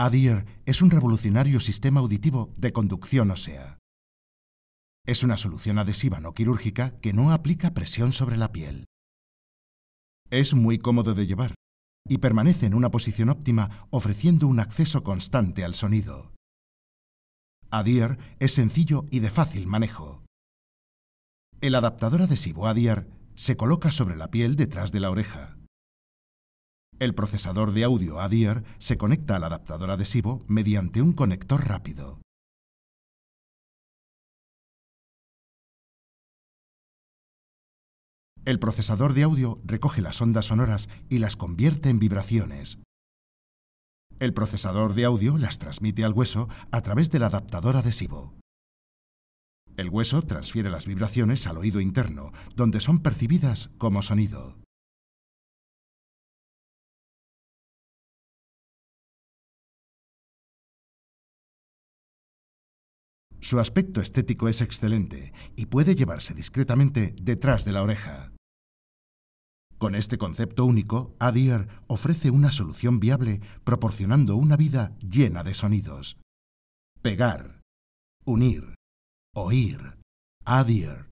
ADIR es un revolucionario sistema auditivo de conducción ósea. Es una solución adhesiva no quirúrgica que no aplica presión sobre la piel. Es muy cómodo de llevar y permanece en una posición óptima ofreciendo un acceso constante al sonido. ADIR es sencillo y de fácil manejo. El adaptador adhesivo ADIR se coloca sobre la piel detrás de la oreja. El procesador de audio ADIR se conecta al adaptador adhesivo mediante un conector rápido. El procesador de audio recoge las ondas sonoras y las convierte en vibraciones. El procesador de audio las transmite al hueso a través del adaptador adhesivo. El hueso transfiere las vibraciones al oído interno, donde son percibidas como sonido. Su aspecto estético es excelente y puede llevarse discretamente detrás de la oreja. Con este concepto único, ADIR ofrece una solución viable proporcionando una vida llena de sonidos. Pegar, unir, oír, ADIR.